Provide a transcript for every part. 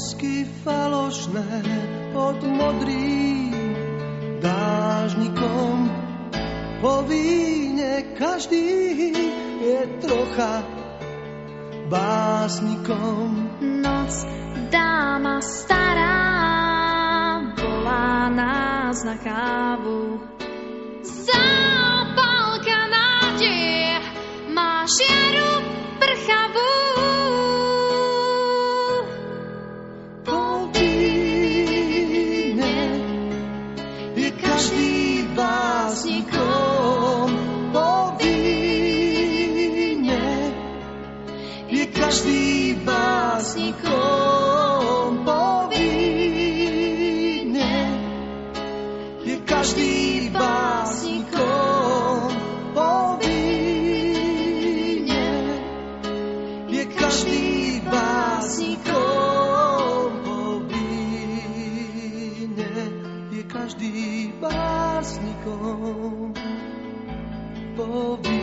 lúsky falošné pod modrým dážnikom. Po víne každý je trocha básnikom. Noc dáma stará volá nás na kávu. hriešnikom po víne. Je každý básnikom básnikom povie.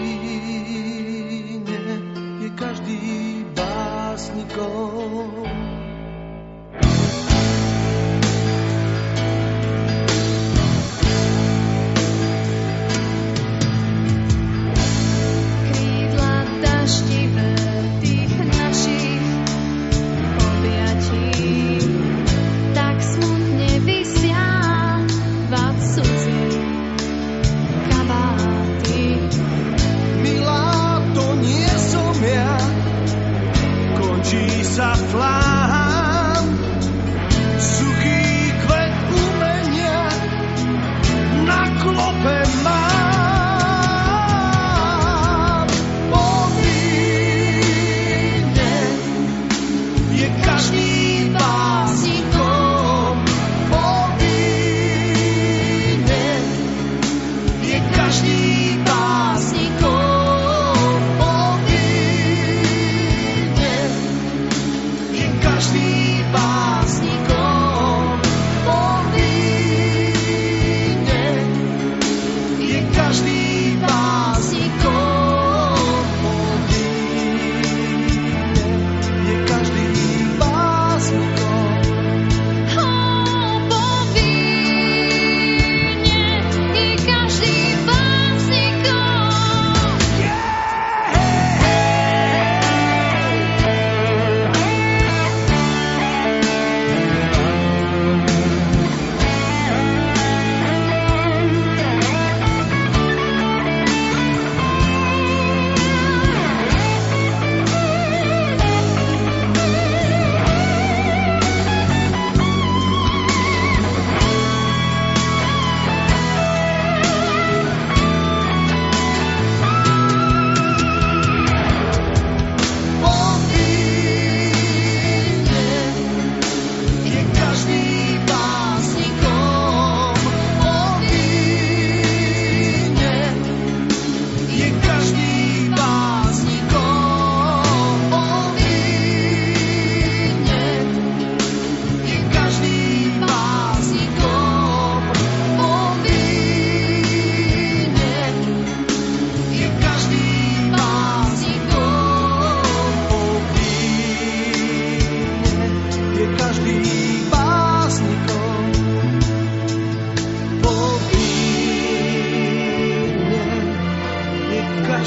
Yes, I fly.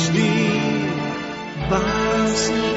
každý básnik.